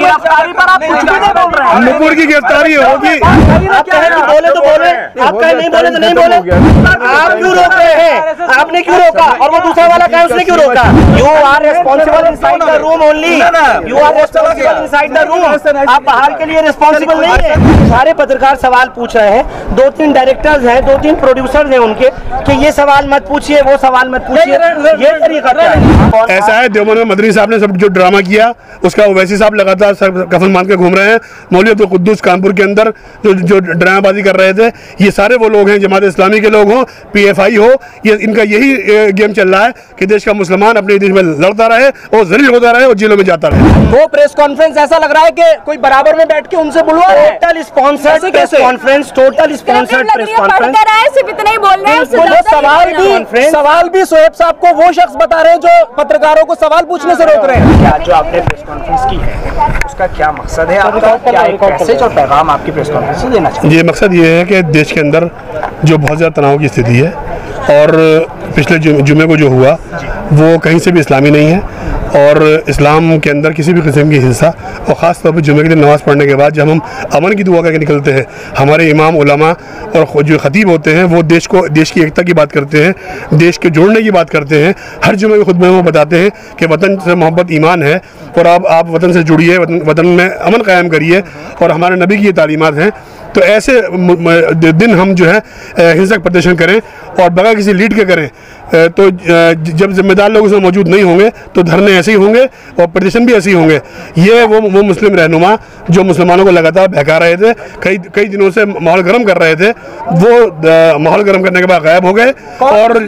गिरफ्तारी पर आप कुछ भी नहीं बोल रहे हैं। नुपुर की गिरफ्तारी होगी। आप कहें कि बोले तो बोले। आप कहें नहीं बोले तो नहीं बोले। आप क्यों रोक रहे हैं? आपने क्यों रोका? और वो दूसरा वाला कहा उसने क्यों रोका? You are responsible inside the room only you are responsible inside the room आप बाहर के लिए रिस्पॉन्सिबल नहीं है। सारे पत्रकार सवाल पूछ रहे हैं। दो तीन डायरेक्टर्स हैं दो तीन प्रोड्यूसर्स हैं उनके कि ये सवाल मत पूछिए वो सवाल मत पूछिए। ये तरीका ऐसा है देवबंद में मदनी साहब ने सब जो ड्रामा किया उसका ओवैसी साहब लगातार सर कफन मान के घूम रहे हैं। मौलवी अब्दुल कुद्दूस कानपुर के अंदर जो जो ड्रामाबाजी कर रहे थे ये सारे वो लोग हैं जमात इस्लामी के लोग हों पीएफआई हो ये इनका यही गेम चल रहा है कि देश का मुसलमान अपने देश में लड़ता रहे और जलील होता रहे और जेलों में जाता रहे। वो प्रेस कॉन्फ्रेंस ऐसा लग रहा है कि कोई बराबर में बैठ के उनसे बुलवा total sponsored press conference total sponsored press conference ही हैं सवाल हैं। भी? सवाल भी सोएब साहब को वो शख्स बता रहे हैं जो पत्रकारों को सवाल पूछने से रोक रहे हैं। क्या जो आपने प्रेस कॉन्फ्रेंस की है उसका क्या मकसद है आपका? क्या एक मैसेज और पैगाम आपकी प्रेस कॉन्फ्रेंस से देना चाहिए? ये मकसद ये है कि देश के अंदर जो बहुत ज़्यादा तनाव की स्थिति है और पिछले जुमे को जो हुआ वो कहीं से भी इस्लामी नहीं है और इस्लाम के अंदर किसी भी किस्म की हिंसा और ख़ास तौर पर जुमे के दिन नमाज़ पढ़ने के बाद जब हम अमन की दुआ करके निकलते हैं हमारे इमाम उलमा और जो ख़तीब होते हैं वो देश को देश की एकता की बात करते हैं देश के जोड़ने की बात करते हैं हर जुमे के खुद में वो बताते हैं कि वतन से मोहब्बत ईमान है और आप आप वतन से जुड़िए वतन, वतन में अमन कायम करिए और हमारे नबी की ये तालीमत हैं। तो ऐसे दिन हम जो है हिंसक प्रदर्शन करें और बगैर किसी लीड के करें। तो जब जिम्मेदार लोग उसमें मौजूद नहीं होंगे तो धरने ऐसे ही होंगे और प्रदर्शन भी ऐसे ही होंगे। ये वो वो मुस्लिम रहनुमा जो मुसलमानों को लगातार बहका रहे थे कई कई दिनों से माहौल गर्म कर रहे थे वो माहौल गर्म करने के बाद गायब हो गए और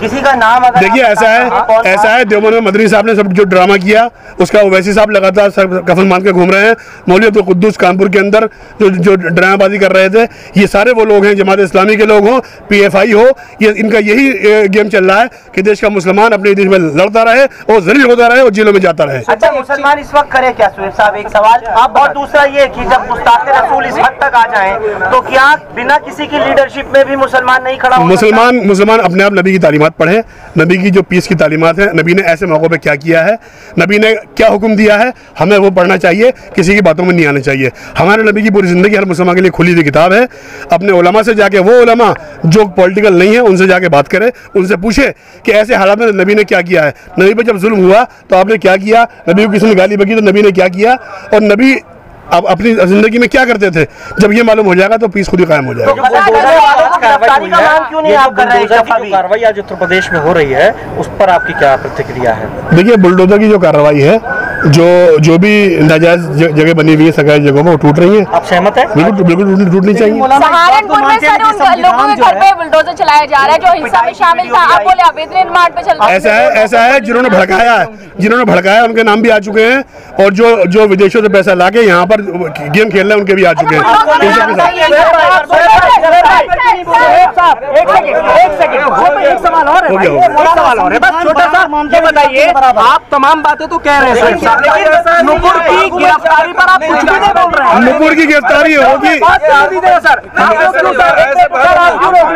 किसी का नाम देखिए ऐसा है ऐसा है देवबंद में मदनी साहब ने सब जो ड्रामा किया उसका ओवैसी साहब लगातार कफन मान के घूम रहे हैं। मौलवी अब्दुल कुद्दूस कानपुर के अंदर जो जो ड्रामाबाजी कर रहे थे ये सारे वो लोग हैं जमात इस्लामी के लोग हों पीएफआई हो ये इनका यही गेम चल रहा है कि देश का मुसलमान अपने देश में लड़ता रहे और जलील होता रहे और जेलों में जाता रहे। अच्छा मुसलमान इस वक्त करे क्या सुहेब साहब? एक सवाल आप और दूसरा ये कि जब गुस्ताख रसूल इस हद तक आ जाएँ तो क्या बिना किसी की लीडरशिप में भी मुसलमान नहीं खड़ा मुसलमान मुसलमान अपने आप नबी की तालीमात पढ़े। नबी की जो पीस की तालीमात है नबी ने ऐसे मौक़ों पे क्या किया है? नबी ने क्या हुक्म दिया है? हमें वो पढ़ना चाहिए किसी की बातों में नहीं आना चाहिए। हमारे नबी की पूरी ज़िंदगी हर मुसलमान के लिए खुली हुई किताब है। अपने उलमा से जाके वो उलमा जो पॉलिटिकल नहीं है उनसे जाके बात करें। उनसे पूछे कि ऐसे हालात में नबी ने क्या किया है? नबी पर जब जुल्म हुआ तो आपने क्या किया? नबी को किसी ने गाली बगी तो नबी ने क्या किया? और नबी आप अपनी ज़िंदगी में क्या करते थे? जब ये मालूम हो जाएगा तो पीस खुद ही कायम हो जाएगा। तो बुलडोजर वालों की गिरफ्तारी का मांग क्यों नहीं आप कर रहे एक दफ़ा भी कार्रवाई आज उत्तर प्रदेश में हो रही है उस पर आपकी क्या प्रतिक्रिया है? देखिए बुलडोजर की जो कार्रवाई है जो जो भी नाजायज जगह बनी हुई है सरकारी जगहों में वो टूट रही है। आप सहमत है? बिल्कुल बिल्कुल टूटनी टूटनी चाहिए। सहारनपुर में सर उन लोगों के घर पे बुलडोजर चलाया जा रहा है जो हिंसा में शामिल था। आप बोले अवैध निर्माण पे चल रहा है। ऐसा है ऐसा है जिन्होंने भड़काया है जिन्होंने भड़काया उनके नाम भी आ चुके हैं और जो जो विदेशों से पैसा ला के यहाँ पर गेम खेल रहे हैं उनके भी आ चुके हैं। एक सेकंड एक सेकंड वो तो एक सवाल और है बस छोटा सा ये बताइए आप तमाम बातें तो कह रहे हैं सर। लेकिन नुपुर की गिरफ्तारी पर आप कुछ भी नहीं बोल रहे हैं। नुपुर की गिरफ्तारी होगी। सर।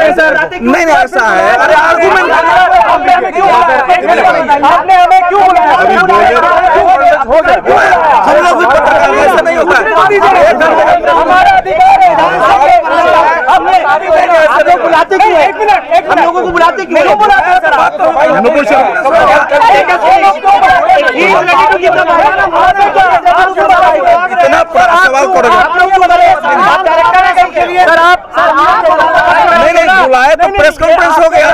हैं सर नहीं नहीं ऐसा है। अरे आर्गुमेंट आपने हमें क्यों बुलाया आपने हमें क्यों बुलाया हम लोग भी पत्रकार हैं, ऐसा नहीं होता। है। हमारा अधिकार है बुलाते क्यों एक मिनट एक हम लोगों को बुलाते क्यों बुलाते सर नुपुर से इतना सवाल सर नहीं नहीं बुलाए तो प्रेस कॉन्फ्रेंस हो गया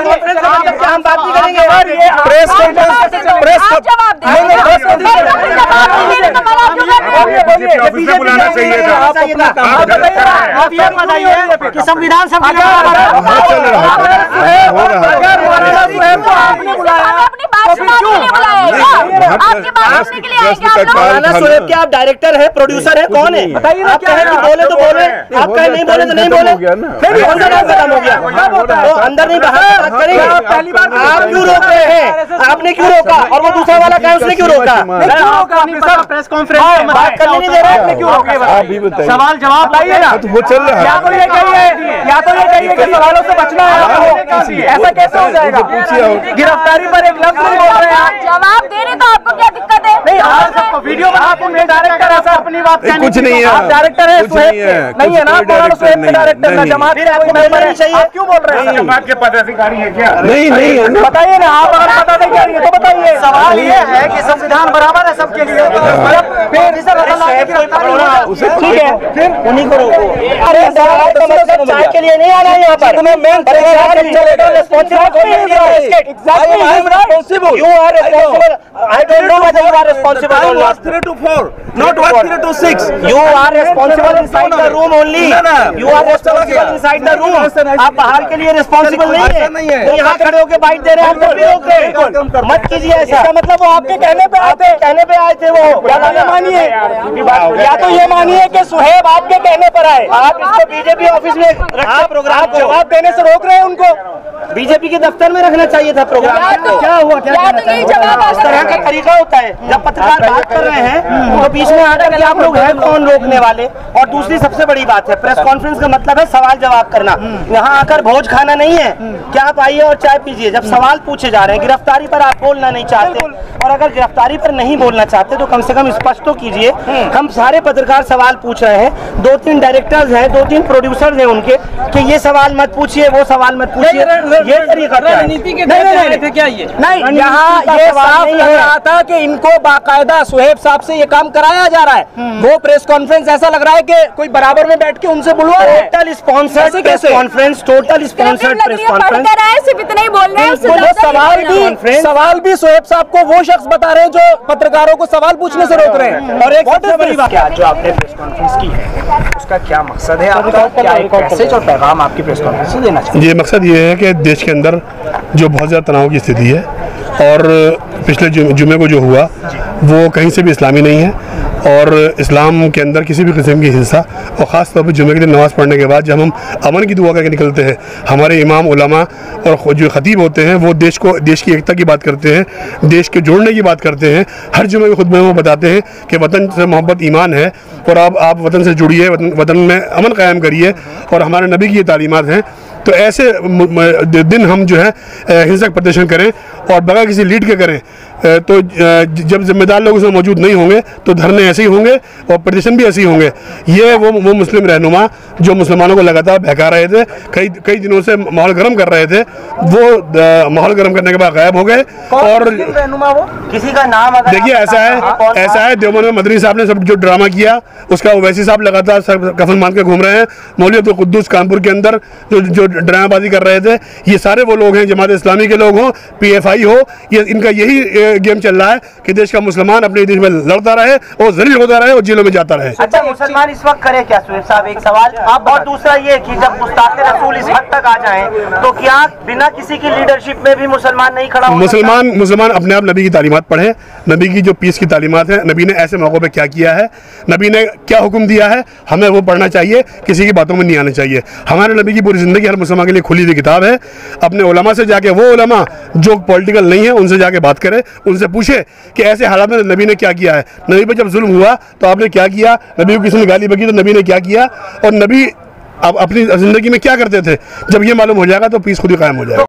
प्रेस कॉन्फ्रेंस प्रेस नहीं प्रेस तो हैं? बुलाना चाहिए था आप अपना काम बताइए कि संविधान सभा हो रहा है है? आपकी आप डायरेक्टर है प्रोड्यूसर है कौन है? बताइए आप कहें कि बोले तो बोले। आप कहें नहीं बोले तो नहीं बोले। फिर भी अंदर नहीं खत्म हो गया। तो अंदर नहीं बाहर बात करेंगे। आप पहली बार आप क्यों रोक रहे हैं? आपने क्यों रोका? और वो दूसरा वाला कहा उसने क्यों रोका? प्रेस कॉन्फ्रेंस बात करने नहीं दे रहे। आपने क्यों रोके? आप भी बताइए। सवाल जवाब बताइए ना। तो वो चल रहा है। या तो ये कहिए या तो ये कहिए कि सवालों से बचना है ऐसा कैसे हो जाएगा गिरफ्तारी पर एक लफ्ज हैं। जवाब दे रहे तो आपको क्या दिक्कत है? नहीं आप सबको वीडियो के डायरेक्टर ऐसा अपनी बात कहने कुछ नहीं तो है। आप डायरेक्टर है कुछ नहीं है, नहीं है ना के डायरेक्टर ना जमात फिर आपको मेंबर नहीं चाहिए? आप क्यों बोल रहे हैं? जमात के पदाधिकारी है क्या? नहीं नहीं है ना बताइए ना आप अगर पता नहीं कह है तो बताइए। सवाल ये है कि संविधान बराबर है सबके लिए? ठीक है। फिर? उन्हीं को रोको अरे का मतलब चाय के लिए नहीं आना है? यहाँ पर तुम्हें main responsible. You are responsible. I don't know whether you are responsible or not. three to four not what three to six You are responsible inside the room only. You are responsible inside the room. आप बाहर के लिए responsible नहीं है तो यहाँ खड़े होके बाइट दे रहे हैं आप भी रोक रहे हैं। मत कीजिए ऐसा इसका मतलब वो आपके कहने पे आए थे कहने पे आए थे वो या तो ये मानिए या तो ये मानिए कि सुहेब आपके कहने पर आए आप इसको बीजेपी ऑफ़िस में रखा प्रोग्राम जवाब देने से रोक रहे हैं उनको बीजेपी के दफ्तर में रखना चाहिए था प्रोग्राम तो क्या हुआ क्या तो यही जवाब इस तरह का तरीका होता है। जब पत्रकार बात कर रहे हैं तो बीच में आकर के आप लोग हैं कौन रोकने वाले? और दूसरी सबसे बड़ी बात है प्रेस कॉन्फ्रेंस का मतलब है सवाल जवाब करना। यहाँ आकर भोज खाना नहीं है। क्या आप आइए और चाय पीजिए? जब सवाल पूछे जा रहे हैं गिरफ्तारी पर आप बोलना नहीं चाहते। और अगर गिरफ्तारी पर नहीं बोलना चाहते तो कम से कम स्पष्ट तो कीजिए हम सारे पत्रकार सवाल पूछ रहे हैं। दो तीन डायरेक्टर्स हैं दो तीन प्रोड्यूसर्स हैं उनके कि ये सवाल मत पूछिए वो सवाल मत पूछिए। ये तरीका क्या है? नहीं, यहाँ ये साफ़ लग रहा था कि इनको बाकायदा सुहेब साहब से ये काम कराया जा रहा है। वो प्रेस कॉन्फ्रेंस ऐसा लग रहा है कि कोई बराबर में बैठ के उनसे बुलवा रहे total sponsored press conference total sponsored press conference सिर्फ़ इतना ही बोल रहे हैं सवाल भी सवाल भी सोहेब साहब को वो शख्स बता रहे हैं जो पत्रकारों को सवाल पूछने से रोक रहे हैं। और एक सबसे बड़ी बात क्या जो आपने प्रेस कॉन्फ्रेंस की है उसका क्या मकसद है? आपका क्या एक मैसेज और पैगाम आपकी प्रेस कॉन्फ्रेंस से देना चाहिए? ये मकसद ये है कि देश के अंदर जो बहुत ज़्यादा तनाव की स्थिति है और पिछले जुमे को जो हुआ वो कहीं से भी इस्लामी नहीं है और इस्लाम के अंदर किसी भी किस्म की हिंसा और ख़ास तौर पर जुमे के दिन नमाज़ पढ़ने के बाद जब हम अमन की दुआ करके निकलते हैं हमारे इमाम उलमा और जो ख़तीब होते हैं वो देश को देश की एकता की बात करते हैं देश के जोड़ने की बात करते हैं हर जुमे के खुतबे में वो बताते हैं कि वतन से मोहब्बत ईमान है और आप आप वतन से जुड़िए वतन, वतन में अमन कायम करिए और हमारे नबी की ये तालीमात हैं। तो ऐसे दिन हम जो है हिंसक प्रदर्शन करें और बगैर किसी लीड के करें तो जब जिम्मेदार लोग उसमें मौजूद नहीं होंगे तो धरने ऐसे ही होंगे और प्रदर्शन भी ऐसे ही होंगे। ये वो वो मुस्लिम रहनुमा जो मुसलमानों को लगातार बहका रहे थे कई कई दिनों से माहौल गर्म कर रहे थे वो माहौल गर्म करने के बाद गायब हो गए और किसी का नाम देखिए ऐसा है ऐसा है देवबंद में मदनी साहब ने सब जो ड्रामा किया उसका ओवैसी साहब लगातार कफन मान के घूम रहे हैं। मौलवी अब्दुल कुद्दूस कानपुर के अंदर जो जो ड्रामाबाजी कर रहे थे ये सारे वो लोग हैं जमात इस्लामी के लोग हों पीएफआई हो ये इनका यही गेम चल रहा है कि देश का मुसलमान अपने देश में लड़ता रहे और जलील होता रहे और जेलों में जाता रहे। अच्छा मुसलमान इस वक्त करे क्या सुहेब साहब एक सवाल? आप और दूसरा ये कि जब गुस्ताख रसूल इस हद तक आ जाएँ तो क्या बिना किसी की लीडरशिप में भी मुसलमान नहीं खड़ा मुसलमान मुसलमान अपने आप नबी की तालीमात पढ़े। नबी की जो पीस की तालीमात है नबी ने ऐसे मौक़ों पर क्या किया है? नबी ने क्या हुक्म दिया है? हमें वो पढ़ना चाहिए किसी की बातों में नहीं आना चाहिए। हमारे नबी की पूरी ज़िंदगी हर मुसलमान के लिए खुली हुई किताब है। अपने उलमा से जाके वो उलमा जो पॉलिटिकल नहीं है, उनसे जाके बात करें, उनसे पूछे कि ऐसे हालात में नबी ने क्या किया है। नबी पर जब जुल्म हुआ तो आपने क्या किया? नबी को किसी ने गाली बगी तो नबी ने क्या किया? और नबी आप अपनी ज़िंदगी में क्या करते थे? जब ये मालूम हो जाएगा तो पीस खुद ही कायम हो जाएगा।